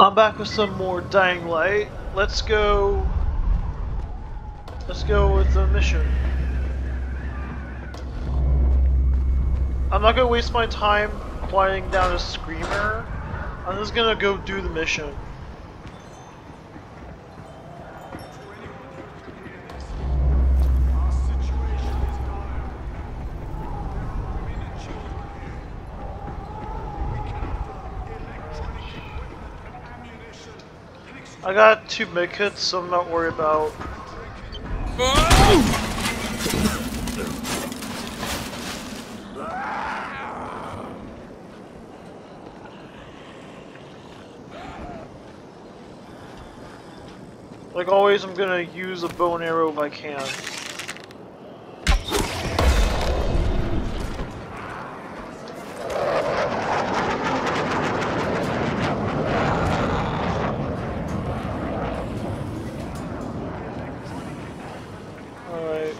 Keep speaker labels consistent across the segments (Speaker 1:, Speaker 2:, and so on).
Speaker 1: I'm back with some more Dying Light. Let's go. Let's go with the mission. I'm not gonna waste my time quieting down a screamer. I'm just gonna go do the mission. I got two medkits, so I'm not worried about. Like always, I'm gonna use a bow and arrow if I can. Alright.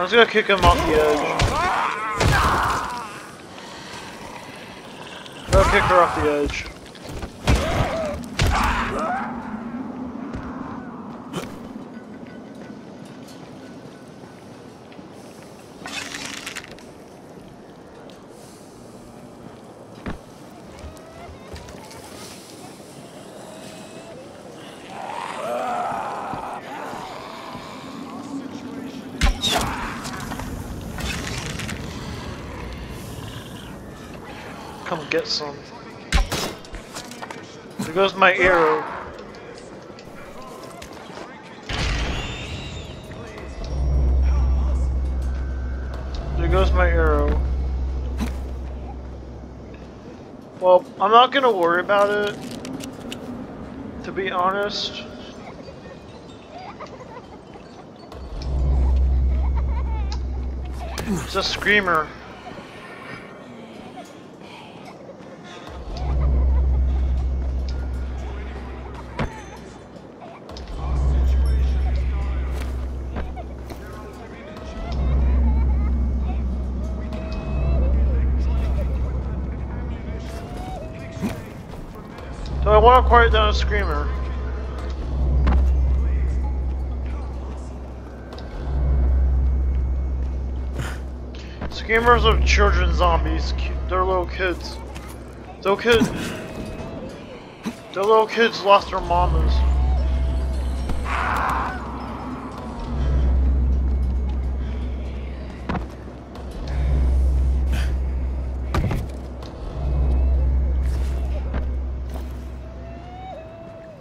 Speaker 1: I was gonna kick him off the edge. I'll kick her off the edge. Come get some. There goes my arrow. There goes my arrow. Well, I'm not gonna worry about it. To be honest. It's a screamer. Want to quiet down a screamer. Screamers are children zombies. They're little kids. Little kids. The little kids lost their mamas.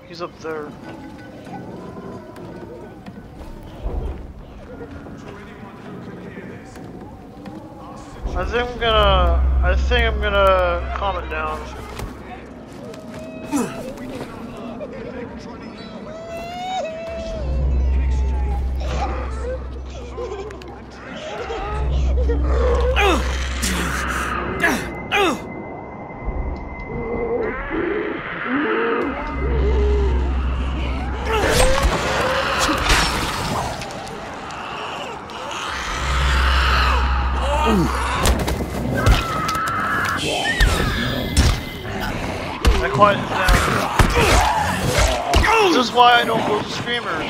Speaker 1: He's up there. I think I'm gonna. I think I'm gonna calm it down. I down. This is why I don't go to screamers.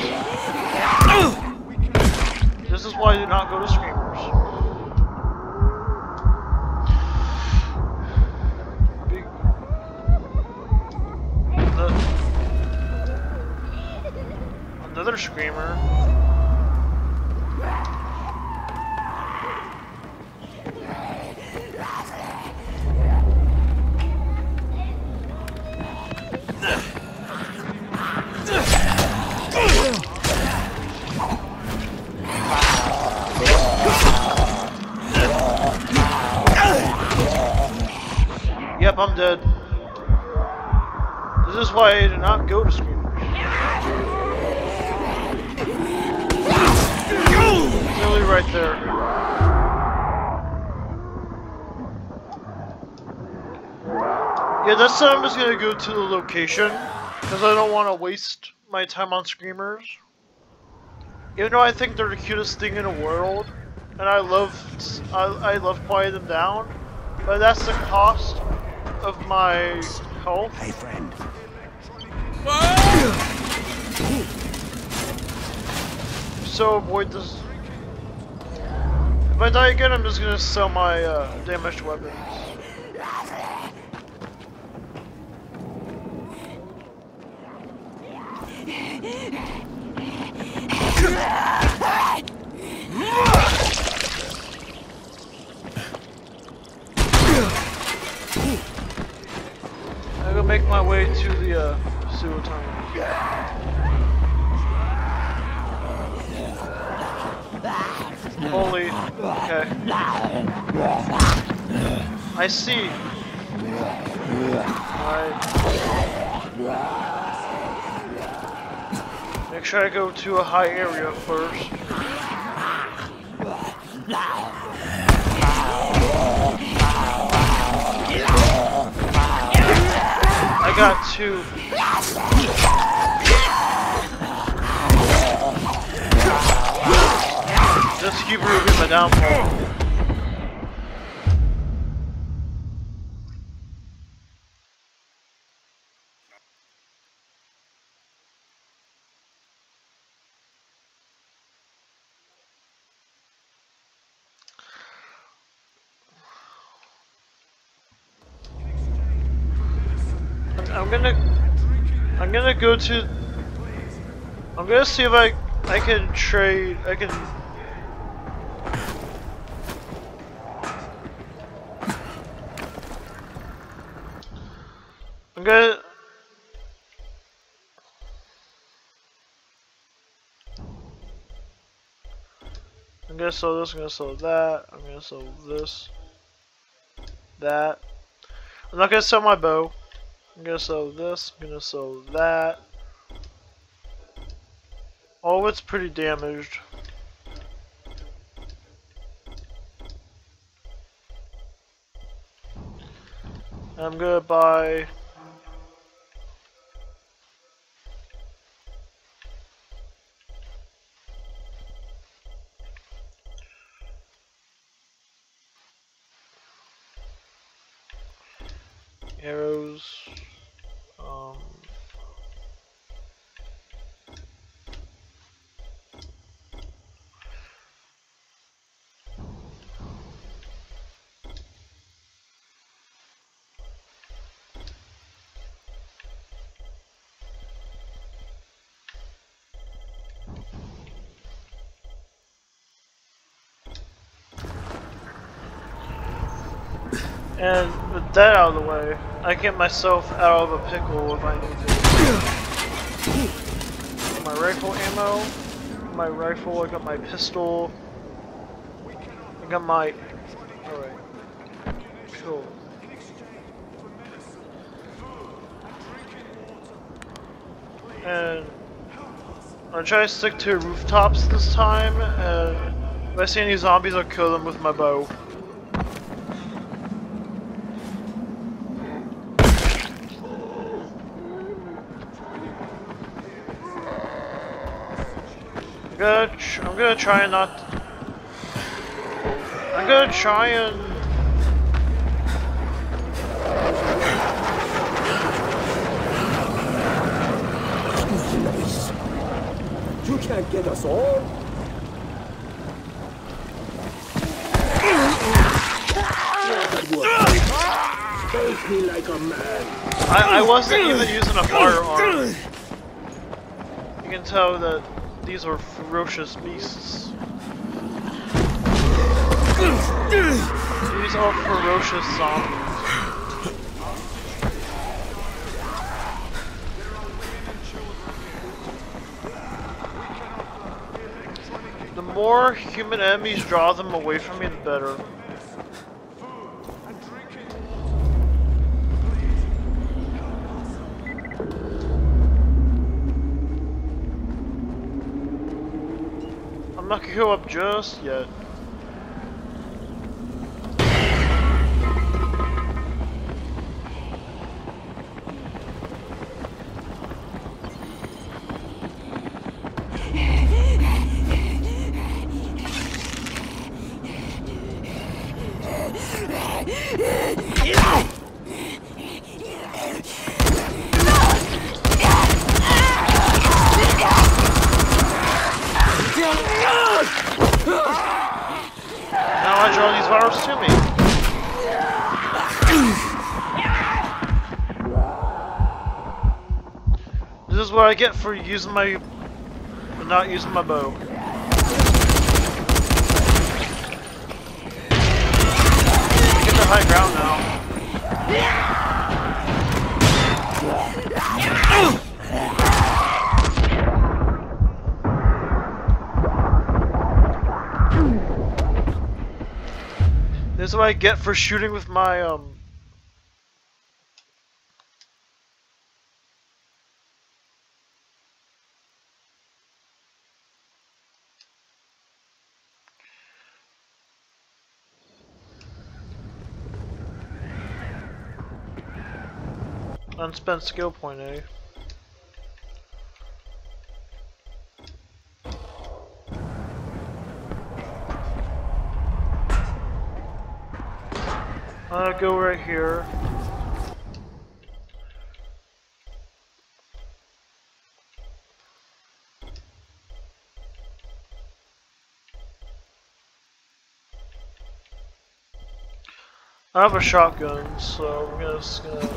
Speaker 1: This is why I do not go to screamers. Another screamer. I'm dead. This is why I do not go to screamers. Literally right there. Yeah, that's time I'm just gonna go to the location because I don't want to waste my time on screamers. Even though I think they're the cutest thing in the world, and I love I, I love quieting them down. But that's the cost of my health.
Speaker 2: Hey, friend.
Speaker 1: So avoid this. If I die again, I'm just gonna sell my uh, damaged weapons. make my way to the uh, sewer tunnel. Holy. Okay. I see. Alright. Make sure I go to a high area first. Got two. Just keep moving my downfall. I'm gonna I'm gonna go to I'm gonna see if I I can trade I can I'm gonna I'm gonna sell this, I'm gonna sell that, I'm gonna sell this, that. I'm not gonna sell my bow. I'm gonna sell this, I'm gonna sell that. Oh, it's pretty damaged. I'm gonna buy arrows. And with that out of the way, I get myself out of a pickle if I need to. My rifle ammo, my rifle, I got my pistol, I got my... Alright. Cool. And I'm trying to stick to rooftops this time, and if I see any zombies, I'll kill them with my bow. Gonna, I'm gonna try and not. I'm gonna try and.
Speaker 2: You can't get us all. Face me like a man.
Speaker 1: I, I wasn't even using a firearm. You can tell that these are ferocious beasts. These are ferocious zombies. The more human enemies draw them away from me, the better. I'm not gonna go up just yet. throw these virus to me? this is what I get for using my... For not using my bow. Get the high ground now. What I get for shooting with my um unspent skill point eh? Go right here. I have a shotgun, so I'm just gonna.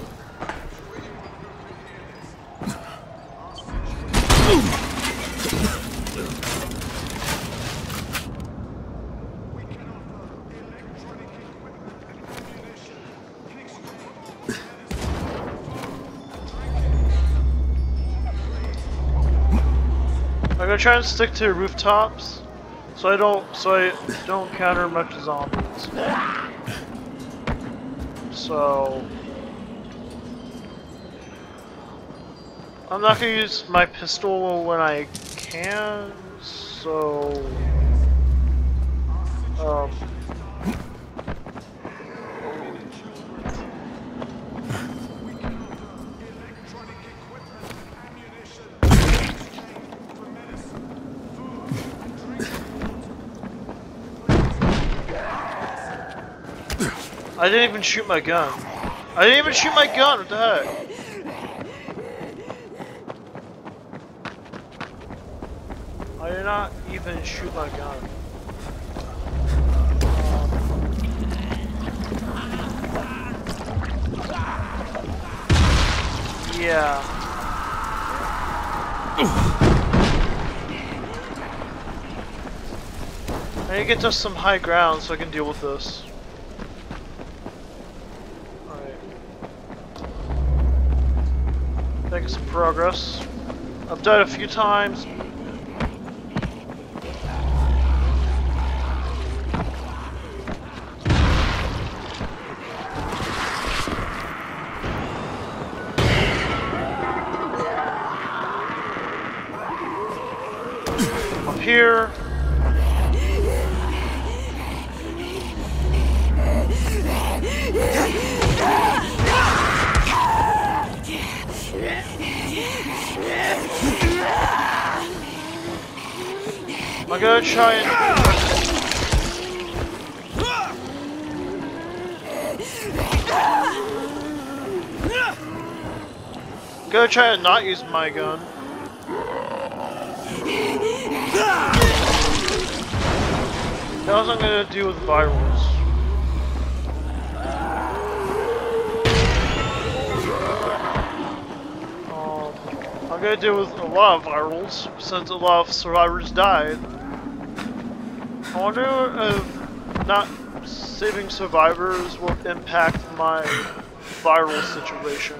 Speaker 1: Try and stick to rooftops, so I don't so I don't counter much zombies. So I'm not gonna use my pistol when I can. So um. I didn't even shoot my gun. I didn't even shoot my gun, what the heck? I did not even shoot my gun. Yeah. I need to get to some high ground so I can deal with this. Some progress. I've died a few times. Gonna try and. Gonna try and not use my gun. That was I'm gonna do with virals. Um, I'm gonna do with a lot of virals since a lot of survivors died. Wonder if not saving survivors will impact my viral situation.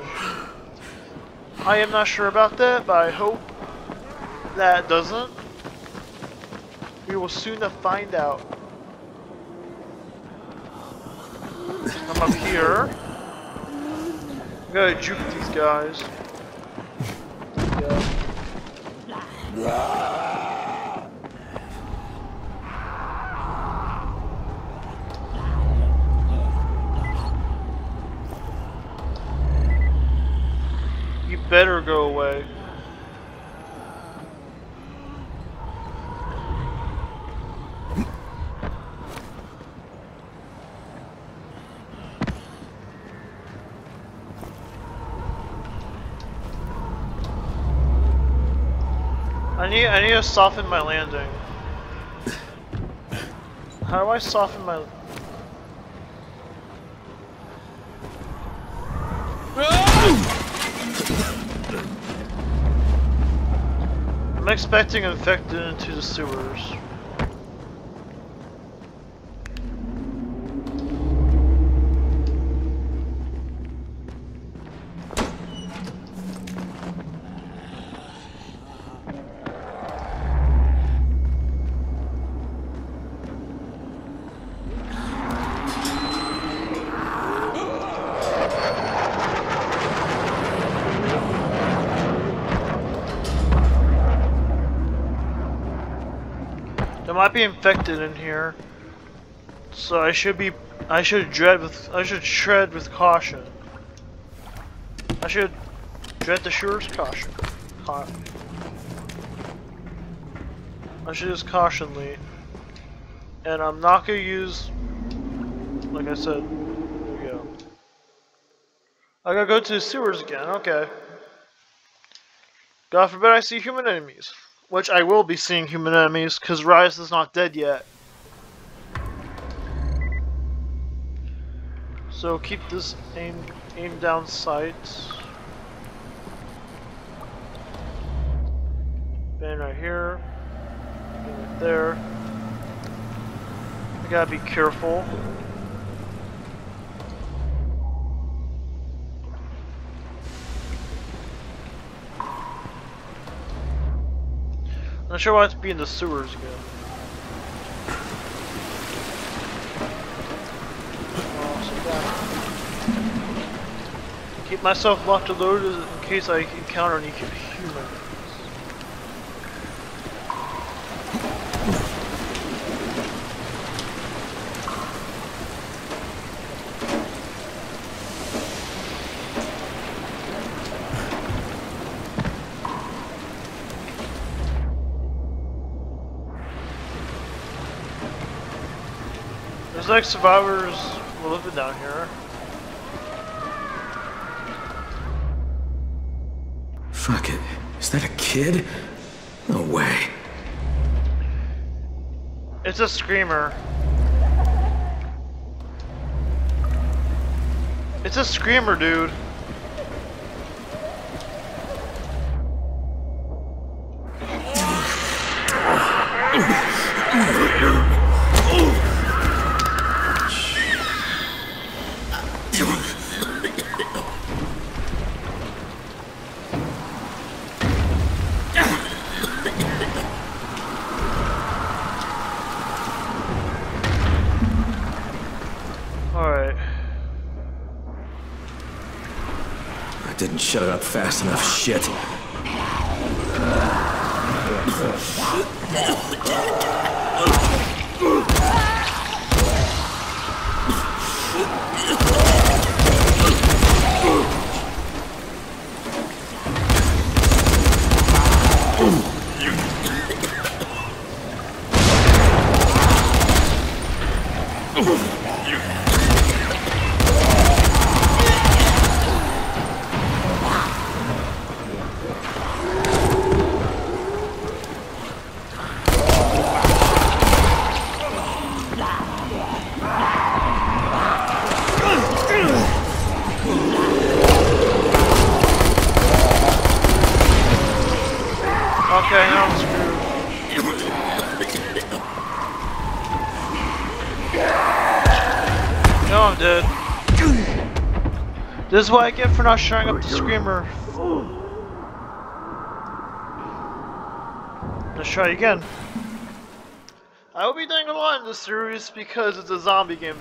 Speaker 1: I am not sure about that, but I hope that doesn't. We will soon find out. I'm up here. I'm gonna juke these guys. Better go away. I need I need to soften my landing. How do I soften my expecting infected into the sewers. Be infected in here. So I should be I should dread with I should tread with caution. I should dread the sure's caution. Ca I should use cautionly. And I'm not gonna use like I said, there we go. I gotta go to the sewers again, okay. God forbid I see human enemies. Which I will be seeing human enemies, because Rais is not dead yet. So keep this aim, aim down sight. Band right here. Band right there. I gotta be careful. Not sure why it's be in the sewers again. Oh, Keep myself locked and loaded in case I encounter any humans. There's like survivors living down here.
Speaker 3: Fuck it. Is that a kid? No way.
Speaker 1: It's a screamer. It's a screamer, dude.
Speaker 3: Shut it up fast enough. Shit.
Speaker 1: This is what I get for not showing up to Screamer. Let's try again. I will be doing a lot in this series because it's a zombie game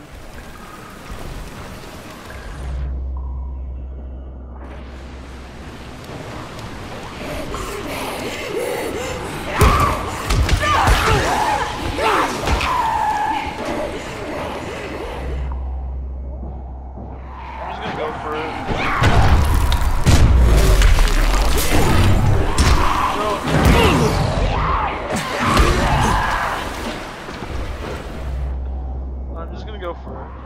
Speaker 1: chauffeur